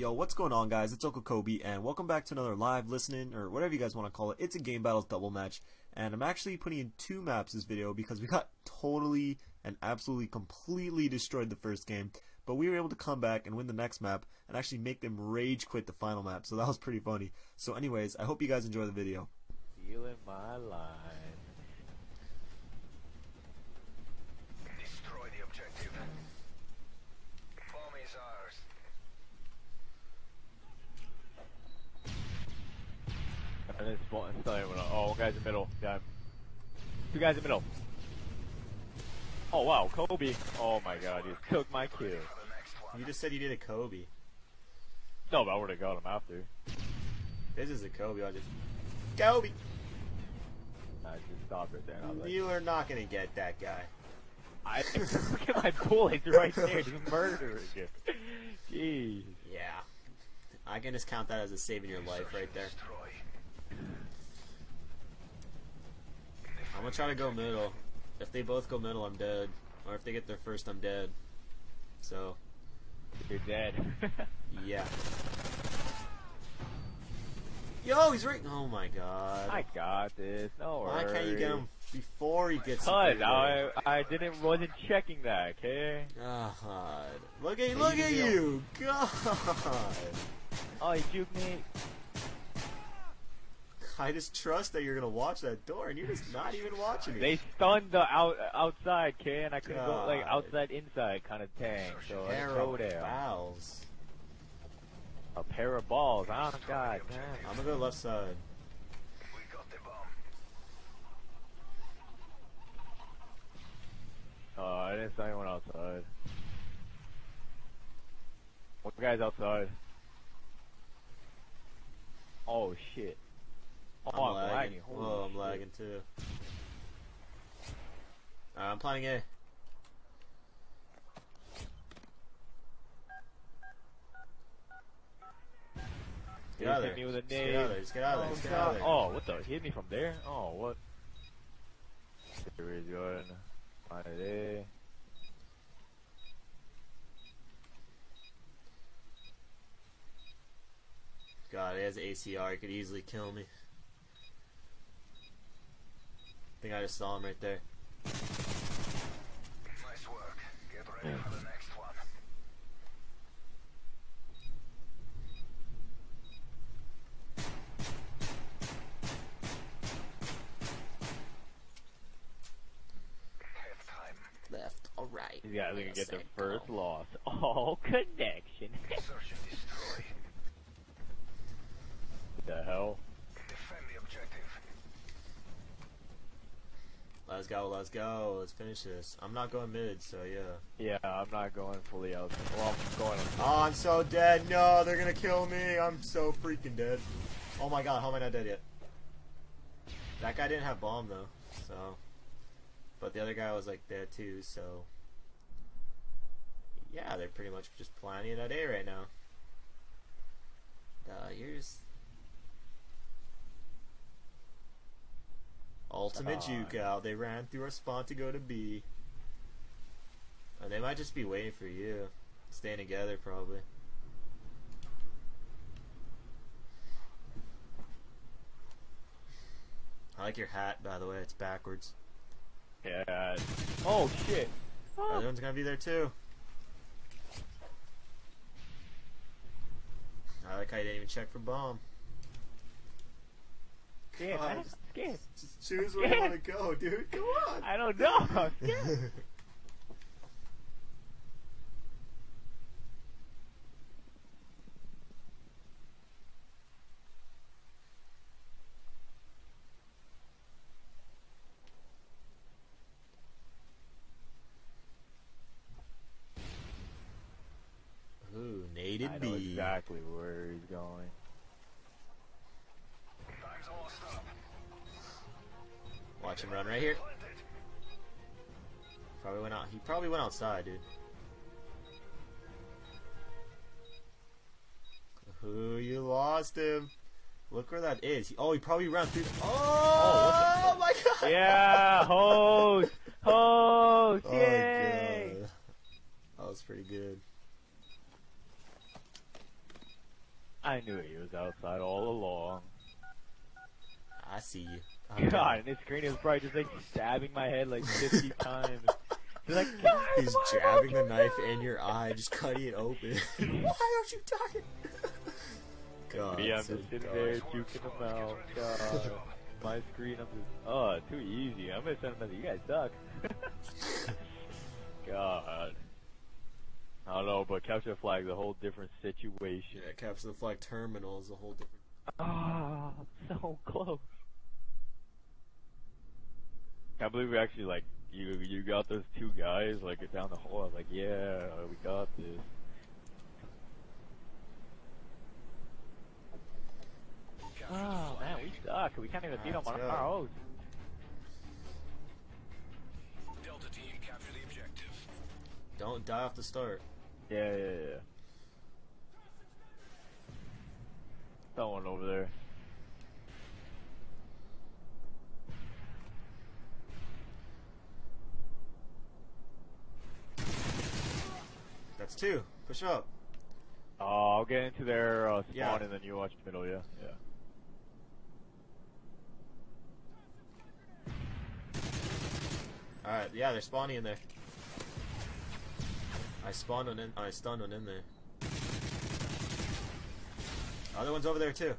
Yo, what's going on, guys? It's Uncle Kobe, and welcome back to another live listening, or whatever you guys want to call it. It's a Game Battles double match, and I'm actually putting in two maps this video because we got totally and absolutely completely destroyed the first game, but we were able to come back and win the next map and actually make them rage quit the final map, so that was pretty funny. So anyways, I hope you guys enjoy the video. Feeling my line. Destroy the objective. Bomb is ours. And then spawn, still anyone. Oh, one guy's in the middle. Yeah. Two guys in the middle. Oh wow, Kobe. Oh my god, you took my kill. For the next one. You just said you did a Kobe. No, but I would've got him after. This is a Kobe, I just... Kobe! I just stopped right there and I was like, You are not gonna get that guy. I, look at my bullets right there, just murdering you. Jeez. Yeah. I can just count that as a saving your life right there. I'm gonna try to go middle. If they both go middle, I'm dead. Or if they get there first, I'm dead. So, You're dead. yeah. Yo, he's right. Oh my god. I got this, no Why worries. can't you get him before he gets Cause I. I didn't, wasn't checking that, okay? Oh, god. Look at look at you. God. Oh, you juked me. I just trust that you're gonna watch that door, and you're just not even watching it. They stunned the out outside, okay, and I couldn't go like outside inside kind of tank. So I Pair just go of there. fouls. A pair of balls. Oh god damn. I'm gonna go left side. We got the bomb. Oh, I didn't see anyone outside. One guy's outside. Oh shit. Oh, I'm I'm, lagging. lagging. Whoa, I'm shit. lagging too. Uh, I'm playing A. Get out. Hit me with a Just get out of there. Just get out of there. Oh, Just get out of there. Oh, what the? He hit me from there? Oh, what? There is Jordan. Find it. God, he has ACR. He could easily kill me. I think I just saw him right there. Nice work. Get ready for the next one. Half time. Left or right. These guys are gonna get their Second. first loss. All connection. Search and destroy. the hell? Defend the objective. Let's go, let's go. Let's finish this. I'm not going mid, so yeah. Yeah, I'm not going fully out. Well, I'm going. Oh, I'm so dead. No, they're gonna kill me. I'm so freaking dead. Oh my god, how am I not dead yet? That guy didn't have bomb though, so. But the other guy was like dead too, so. Yeah, they're pretty much just planning that at A right now. Uh, you're Ultimate juke out. They ran through our spawn to go to B. And they might just be waiting for you. Staying together, probably. I like your hat, by the way. It's backwards. Yeah. Oh shit. The other one's gonna be there too. I like how you didn't even check for bomb. Scared, God. Scared. Just choose where you want to go, dude. Come on. I don't know. I'm. Ooh, naded I B. know exactly Watch him run right here. Probably went out. He probably went outside, dude. Ooh, you lost him. Look where that is. He, oh, he probably ran through. Oh, oh, oh, my god. Yeah, host, host, Oh yay! god. That was pretty good. I knew he was outside all along. I see you. I'm God, and his screen is probably just like stabbing my head like 50 times. He's like, God, He's jabbing the knife in your eye, just cutting it open. Why aren't you dying? God, Me, I'm so just sitting there juking him out. God, my screen, I'm just, oh, too easy. I'm gonna send him as you guys suck. God. I don't know, but capture the flag is a whole different situation. Yeah, capture the flag terminal is a whole different. Ah, so close. Can't believe we actually like you. You got those two guys like down the hole. I was like, yeah, we got this. Oh man, we suck. We can't even beat them on go. our own. Delta team, capture the objective. Don't die off the start. Yeah, yeah, yeah. Someone over there. That's two. Push up. Oh, I'll get into their uh, spawn Yeah. and then you watch the middle. Yeah, yeah. All right, yeah, they're spawning in there. I spawned one in. I stunned one in there. Other one's over there too.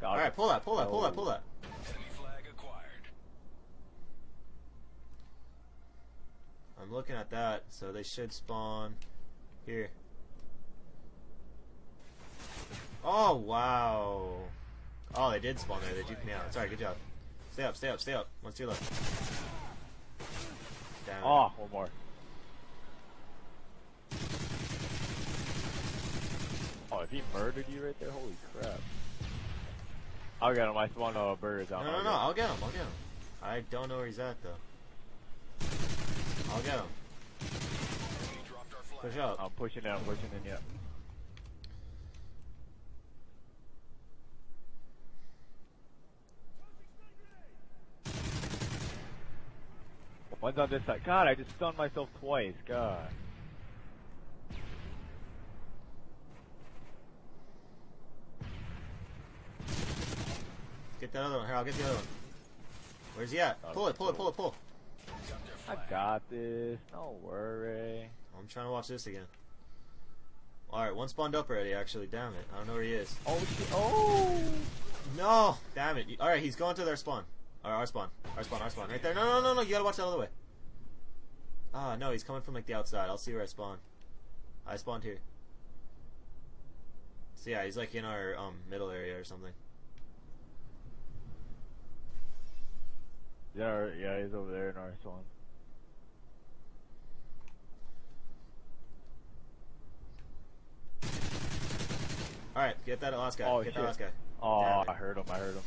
Got All it. right, pull that, pull that, pull that, pull that. Enemy flag acquired. I'm looking at that, so they should spawn here. Oh wow! Oh, they did spawn there. They juked me out. Sorry, good job. Stay up, stay up, stay up. One to your left. Down. Oh, ah, one more. Oh, if he murdered you right there, holy crap. I'll get him. I spawned a burger down. No, no, no. I'll get him. I'll get him. I don't know where he's at though. I'll get him. Enemy dropped our flag. Push up. I'm pushing in. I'm pushing in. Yeah. One's on this side. God, I just stunned myself twice. God. Get that other one. Here, I'll get the other one. Where's he at? Oh, Pull it, pull it, pull it, pull. Got their I got this. No worry. I'm trying to watch this again. Alright, one spawned up already, actually. Damn it. I don't know where he is. Oh shit. Oh. No! Damn it. Alright, he's going to their spawn. Or our spawn. Our spawn, our spawn. Right there. No, no, no, no. You gotta watch the other way. Ah, no. He's coming from, like, the outside. I'll see where I spawn. I spawned here. So, yeah, he's, like, in our, um, middle area or something. Yeah, yeah, he's over there in our spawn. Alright, get that last guy. Oh, get shit. that last guy. Oh, Damn. I heard him. I heard him.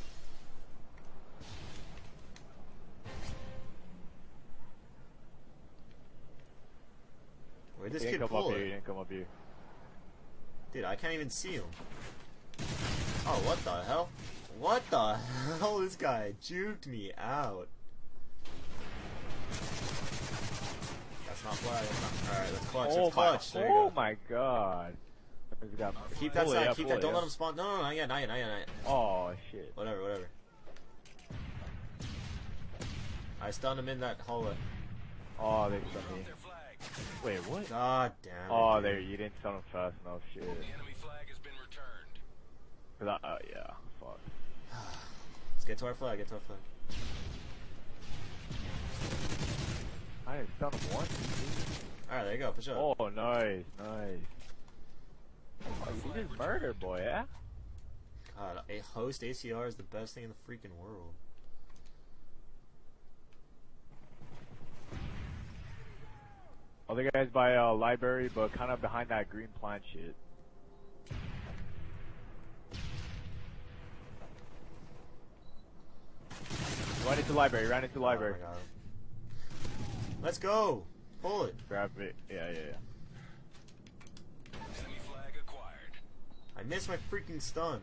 Where'd this he kid come pull up here. He didn't come up here. Dude, I can't even see him. Oh, what the hell? What the hell? This guy juked me out. That's not fly. That's not. Alright, let's clutch. oh clutch. my! There you oh my God! He's got- Keep that pull side. yeah, keep pull that. Don't yeah. let him spawn. No, no, no, not yet, not yet, not yet, not yet. Oh shit! Whatever, whatever. I stunned him in that hallway. Oh, they stunned me. Wait, what? God damn. Oh, it, there you didn't stun him fast enough. Shit. The enemy flag has been returned. 'Cause I, uh, yeah. Fuck. Let's get to our flag. Get to our flag. I didn't stun him once. Alright, there you go. Push up. Oh, nice, nice. Oh, you just murdered, boy, yeah? God, a host ACR is the best thing in the freaking world. Other guys by uh, library, but kind of behind that green plant shit. Run into the library, ran into the library. Oh. Let's go. Pull it. Grab it. Yeah, yeah, yeah. I missed my freaking stun.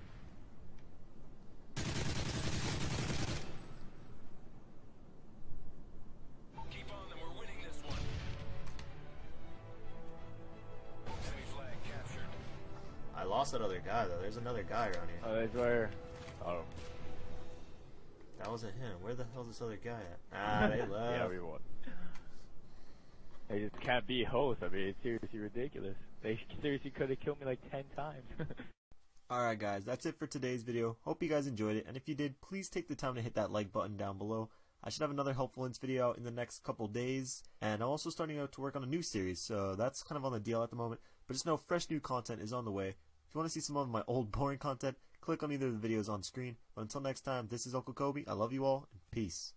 Keep on. We're winning this one. Enemy flag captured. I lost that other guy though. There's another guy around here. Oh, that's where. Oh. That wasn't him. Where the hell's this other guy at? Ah, they left. yeah, we won. They just can't be hosts. I mean, it's seriously ridiculous. They seriously could have killed me like ten times. Alright guys, that's it for today's video. Hope you guys enjoyed it, and if you did, please take the time to hit that like button down below. I should have another helpful hints video out in the next couple days, and I'm also starting out to work on a new series, so that's kind of on the deal at the moment. But just know fresh new content is on the way. If you want to see some of my old boring content, click on either of the videos on screen. But until next time, this is Uncle Kobe. I love you all, and peace.